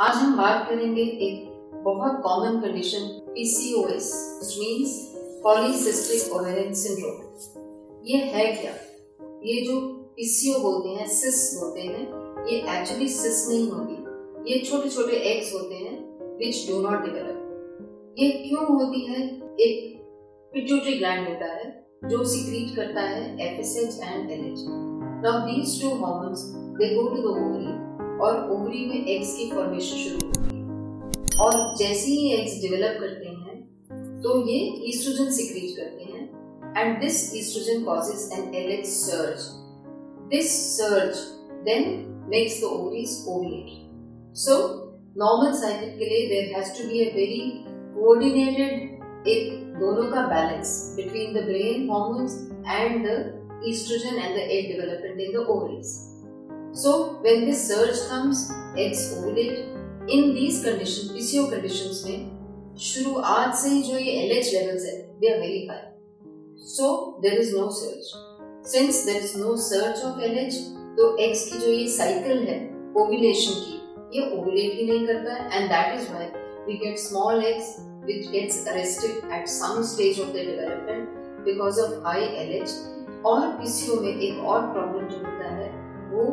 आज हम बात करेंगे एक बहुत common condition PCOS means polycystic ovarian syndrome ये है क्या? ये जो पीसीओ बोलते हैं सिस बोलते हैं, ये एक्चुअली सिस नहीं होती ये छोटे छोटे एग्स होते हैं विच डू नॉट डेवलप ये क्यों होती है? एक पिट्यूटरी ग्लैंड होता है, जो सिक्रीट करता है FSH and LH now these two hormones they go to the ovary और ओवरी में एग्स की फॉर्मेशन शुरू होती है। और जैसे ही एग्स डेवलप करते हैं तो ये ईस्ट्रोजन सिक्रीट करते हैं and this estrogen causes an LH surge this surge then makes the ovaries ovulate so normal cycle के लिए there has to be a very coordinated एक दोनों का balance between the brain hormones and the estrogen and the egg development in the ovaries. So when this surge comes, eggs ovulate. In these conditions, PCO conditions में शुरुआत से ही जो ये LH levels है, they are very high. So there is no surge. Since there is no surge of LH, तो eggs की जो ये cycle है ovulation की, ये ovulate ही नहीं करता है and that is why we get small eggs which gets arrested at some stage of their development because of high LH और PCO में एक और प्रॉब्लम जो होता है वो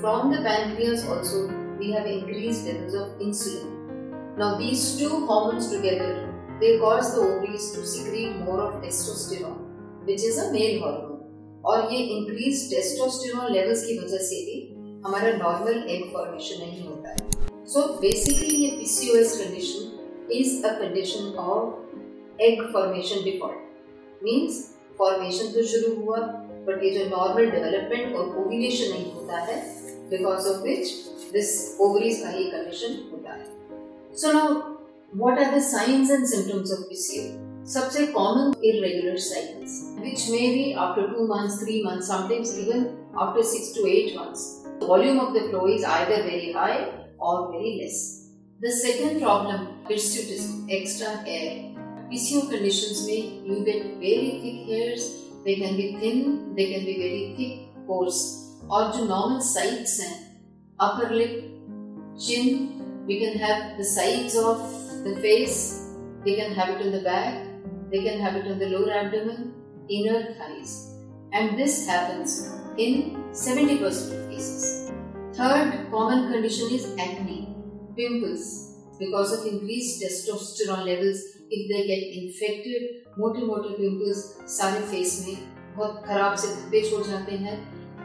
From the pancreas also, we have increased levels of insulin. Now these two hormones together, they cause the ovaries to secrete more of testosterone, which is a male hormone. और ये increase testosterone levels की वजह से भी हमारा normal egg formation नहीं होता है सो बेसिकली ये PCOS condition is a condition of egg formation default means formation तो शुरू हुआ बट ये जो नॉर्मल डेवलपमेंट और ओविलेशन नहीं होता है because of which this ovaries high condition would die. So now, what are the signs and symptoms of PCO? Subset common irregular cycles, which may be after 2 months, 3 months, sometimes even after 6 to 8 months. The volume of the flow is either very high or very less. The second problem, hirsutism, extra hair. PCO conditions may you get very thick hairs, they can be thin, they can be very thick, coarse और जो normal sides हैं upper lip chin we can have the sides of the face they can have it in the back they can have it on the lower abdomen inner thighs and this happens in 70% of cases third common condition is acne pimples because of increased testosterone levels, if they get infected मोटे मोटे pimples सारे face में बहुत खराब से धब्बे छोड़ जाते हैं।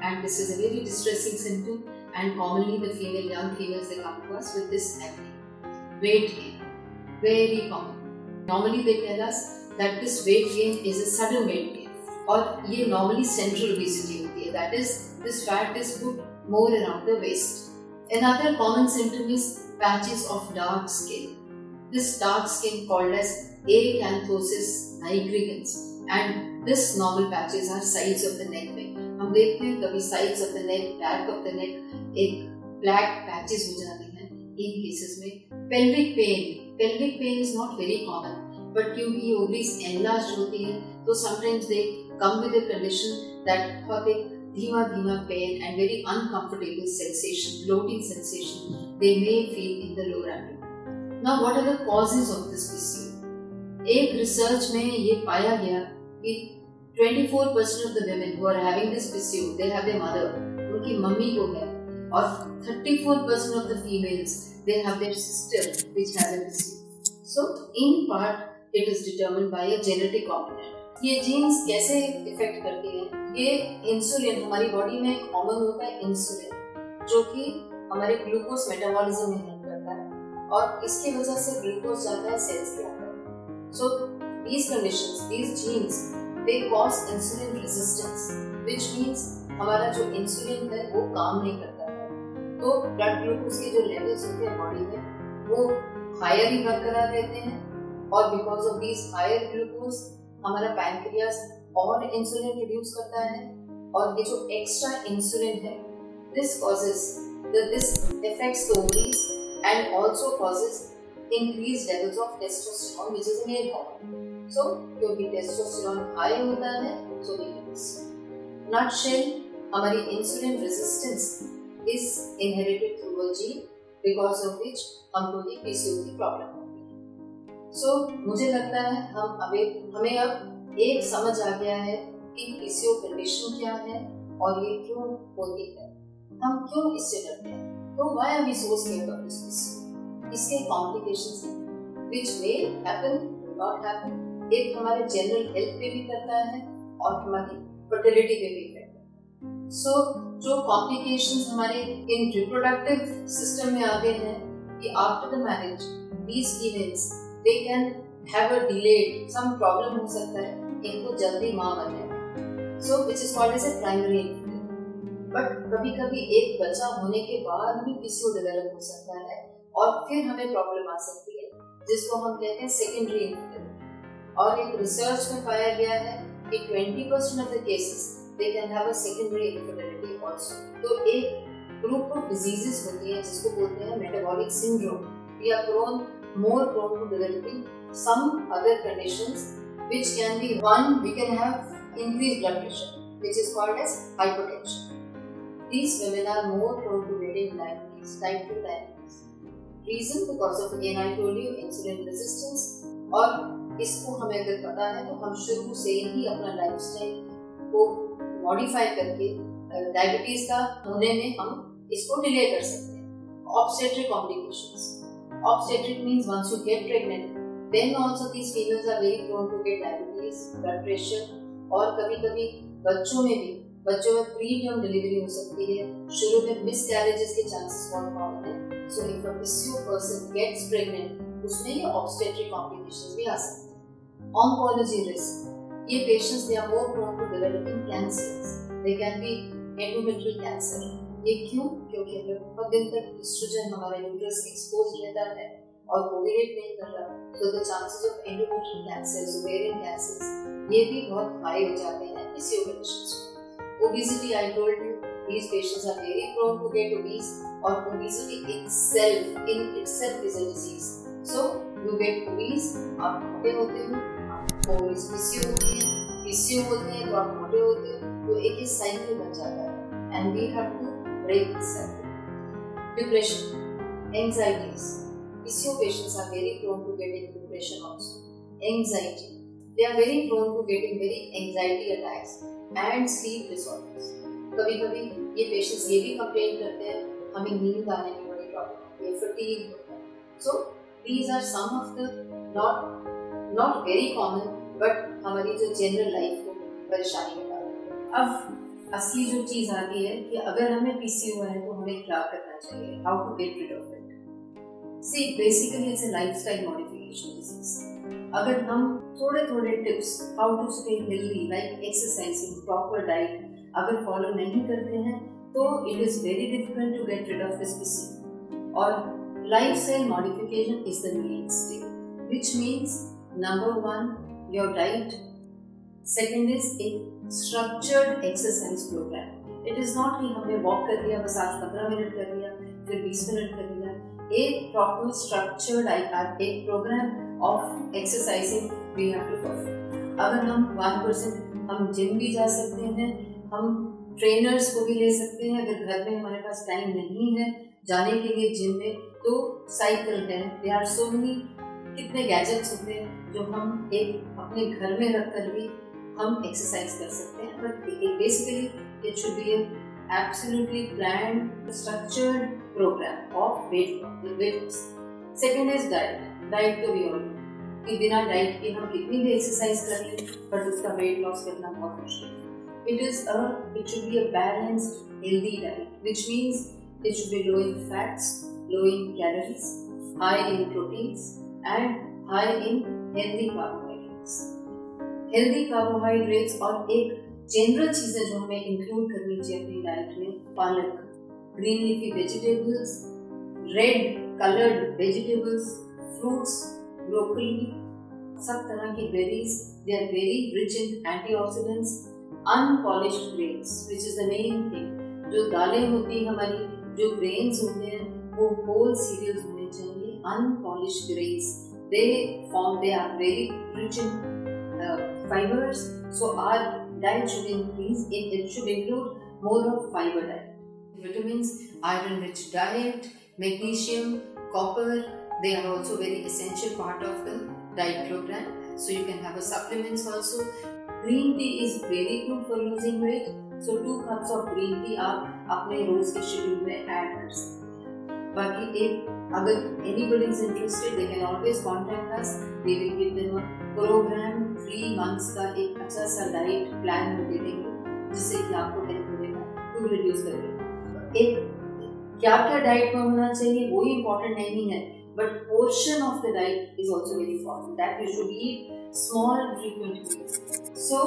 and this is a very distressing symptom and commonly the female young females they come to us with this acne weight gain very common normally they tell us that this weight gain is a sudden weight gain और ये normally central obesity होती है that is this fat is put more around the waist another common symptom is patches of dark skin this dark skin called as acanthosis nigricans and this normal patches are sides of the neck हम देखते हैं, कभी sides of the neck back of the neck एक black patches हो जाते हैं इन cases में। Pelvic pain pelvic pain is not very common but क्योंकि ओवरीज एनलार्ज होती है तो sometimes they come with a condition that बहुत एक धीमा धीमा pain and very uncomfortable sensation bloating sensation they may feel in the lower abdomen now what are the causes of this PCO एक research में ये पाया गया कि 24% of the women who are having this PCO, they have their mother, उनकी mummy को है और 34% of the females, they have their sister which has a PCO. So in part it is determined by a genetic component. ये genes कैसे effect करती हैं ये insulin हमारी बॉडी में कॉमन होता है इंसुलिन जो कि हमारे ग्लूकोज मेटाबॉलिज्म में हेल्प करता है और इसकी वजह से ग्लूकोज जाता है सेल्स के अंदर सो these conditions these genes they cause insulin resistance, which means हमारा जो इंसुलिन है वो काम नहीं करता है। तो ब्लड ग्लूकोज के जो लेवल्स होते हैं बॉडी में, वो हायर ही बरकरार रहते हैं और because of these higher glucose हमारा पैंक्रियास और इंसुलिन प्रोड्यूस करता है और ये जो एक्स्ट्रा इंसुलिन है this causes this affects the ovaries and also causes increased levels of testosterone which is a male hormone so क्योंकि टेस्टोस्टेरोन हाई होता है सो वी नट शेल हमारी insulin resistance is inherited through a gene because of which हमको ये की problem होती है। So, मुझे लगता है हम अभी हमें अब एक समझ आ गया है कि पीसीओ कंडीशन क्या है और ये क्यों होती है। हम क्यों इससे डरते हैं? तो why are we so scared of this इसके कॉम्प्लिकेशंस हैं। Which may happen not happen एक हमारे जनरल हेल्थ पे भी करता है और हमारी फर्टिलिटी पे भी इफ़ेक्ट सो so, जो कॉम्प्लिकेशंस हमारे इन रिप्रोडक्टिव सिस्टम में आ गए हैं कि after the marriage these events they can have a delayed some problem हो सकता है इनको जल्दी माँ बन so which is called as a primary but कभी कभी एक बच्चा होने के बाद भी पीसीओ डेवलप हो सकता है और फिर हमें प्रॉब्लम आ सकती है, जिसको हम कहते हैं सेकेंडरी इन्फेक्शन और एक रिसर्च में पाया गया है कि 20% of the cases they can have a secondary infertility also तो एक ग्रुप ऑफ़ डिजीजेस होती है, जिसको बोलते हैं metabolic syndrome we are prone more prone to developing some other conditions which can be one we can have increase blood pressure which is called as hypertension this women are more prone to getting diabetes type 2 diabetes reason because of again I told you insulin resistance और इसको हमें अगर पता है तो हम शुरू से ही अपना लाइफस्टाइल को मॉडिफाई करके डायबिटीज़ का होने में हम इसको डिले कर सकते हैं। Obstetric complications obstetric means once you get pregnant then also these females are very prone to get diabetes blood pressure और कभी-कभी बच्चों में भी, बच्चों में प्रीटर्म डिलीवरी हो सकती है। शुरू में मिसकैरेजेस के चांसेस बहुत कम हैं। So if a PCO person gets pregnant उसमें ये ऑब्स्टेट्रिक कॉम्प्लिकेशंस भी आ सकते हैं। ऑन्कोलॉजी रिस्क ये patients they are more prone to developing cancers they can be endometrial cancer ये क्यों? क्योंकि अगर बहुत दिन तक एस्ट्रोजन हमारा यूट्रस एक्सपोज रहता है और ओवुलेट नहीं कर रहा। तो the chances of endometrial cancer ovarian cancers ये भी बहुत हाई हो जाते हैं पीसीओ कंडीशंस में obesity, i told you these patients are very prone to get obese or obesity itself in itself is a disease so you get obese आप मोटे होते हो आपको पीसीओ होती है पीसीओ होते हैं तो आप मोटे होते हो तो एक ही साइकिल बन जाता है and we have to break this cycle depression anxieties PCO patients are very prone to getting depression also. Anxiety. They are very prone to getting very anxiety attacks. And sleep disorders कभी कभी ये patients ये भी complain करते हैं, हमें नींद आने में बड़ी प्रॉब्लम होती है so these are some of the not not very common but हमारी जो जनरल लाइफ को परेशानी बता रहे अब असली जो चीज़ आती है कि अगर हमें पीसीओ है तो हमें क्या करना चाहिए? How to get rid of it see basically it's a lifestyle modification disease अगर हम थोड़े थोड़े tips how to stay healthy like exercising proper diet अगर फॉलो नहीं करते हैं तो it is very difficult to get rid of this disease और lifestyle modification is the mainstay which means number one your diet second is a structured exercise program it is not कि हमने walk कर लिया, बस आज पंद्रह minute कर लिया, फिर बीस मिनट कर लिया। एक प्रॉपर स्ट्रक्चर्ड एक program of exercising we have to follow अगर हम वन परसेंट हम जिम भी जा सकते हैं हम ट्रेनर्स को भी ले सकते हैं अगर घर में हमारे पास टाइम नहीं है जाने के लिए जिम में तो साइकिल है दे आर सो मेनी कितने गैजेट्स होते हैं जो हम एक अपने घर में रख कर भी हम एक्सरसाइज कर सकते हैं but basically it should be planned, structured program of weight weight loss. Second is diet. Diet तो भी और कि बिना डाइट के हम कितनी भी एक्सरसाइज कर लें बट उसका वेट लॉस करना बहुत मुश्किल है it is a it should be a balanced healthy diet which means it should be low in fats, low in calories, high in proteins, and high in healthy carbohydrates. Healthy carbohydrates और एक general चीज़ें जो हमें include करनी चाहिए अपनी diet में पालक green leafy vegetables red coloured vegetables fruits broccoli सब तरह की berries they are very rich in antioxidants unpolished grains which is the main thing जो दालें होती हैं हमारी जो ग्रेन्स होते हैं वो होल सीरियल्स होने चाहिए unpolished grains they form they are very rich in fibers so our diet should increase it, it should include more of fiber diet vitamins iron rich diet magnesium, copper, they are also very essential part of the diet program. So you can have a supplements also. Green tea is very good for losing weight. So two cups of green tea आप अपने रोज के schedule में add कर सकते हैं बाकी एक अगर is interested they can always contact us we will give them a program three months का एक अच्छा सा डाइट प्लान दे देंगे जिससे कि आपको हेल्प मिलेगा टू रिड्यूस करेगा एक क्या क्या डाइट में होना चाहिए वो ही इम्पोर्टेंट नहीं है But portion of the diet is also very important that you should eat small frequently so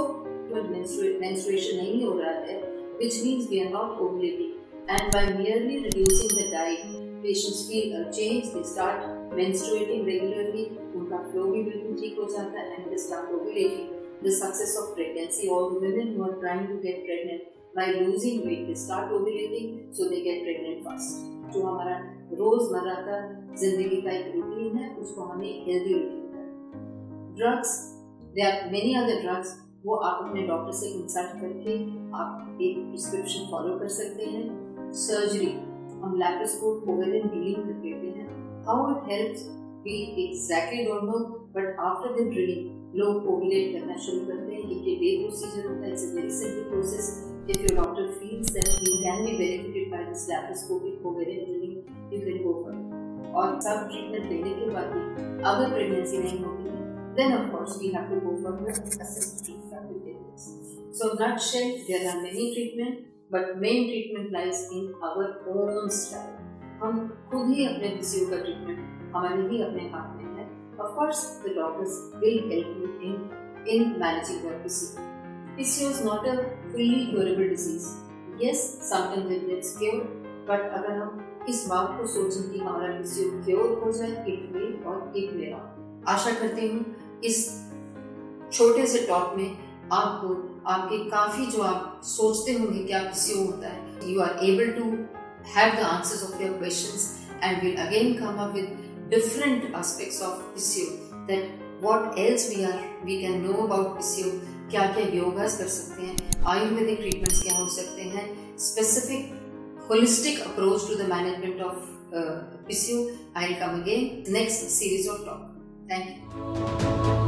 menstruation नहीं हो रहा है which means we are not ovulating and by merely reducing the diet patients feel a change, they start menstruating regularly, उनका flow भी बिल्कुल ठीक हो जाता है and they start ovulating. The success of pregnancy, all the women who are trying to get pregnant by losing weight, they start ovulating, so they get pregnant fast. जो हमारा रोज़मर्रा का ज़िंदगी का एक रूटीन है उसको हमें हेल्दी रूटीन करना drugs they are many other drugs वो आप अपने डॉक्टर से कंसल्ट करके आप एक प्रिस्क्रिप्शन फॉलो कर सकते हैं। सर्जरी हम लैप्रोस्कोप ओवेरियन ड्रिलिंग कर देते हैं। How it helps we exactly don't know but after the drilling लोग ओवुलेट करना शुरू करते हैं ये डे प्रोसीजर होता है it's a very simple process your doctor feels that you can be benefited by this laparoscopic ovarian drilling you can go for it और सब ट्रीटमेंट लेने के बाद भी अगर प्रेगनेंसी नहीं होती है then of course we have to go for the assisted reproductive so nutshell there are many treatment but main treatment lies in our own style हम खुद ही अपने पीसीओ का ट्रीटमेंट हमारे ही अपने हाथ में है of course the doctors will help you in in managing your PCO PCO is not a fully curable disease yes sometimes it gets cure अगर हम इस बात को सोचें कि हमारा पीसीओ क्योर हो जाए इट विल और इट विल आशा करती हूँ इस छोटे से टॉक में आपको, आपके काफ़ी जो आप सोचते होंगे कि आप किसी होता है you are able to have the answers of your questions and will again come up with different aspects of PCO that what else we are we can know about PCO क्या क्या योगास कर सकते हैं आयुर्वेदिक ट्रीटमेंट्स क्या हो सकते हैं specific holistic approach to the management of uh, I I'll come again next series of talk. Thank you.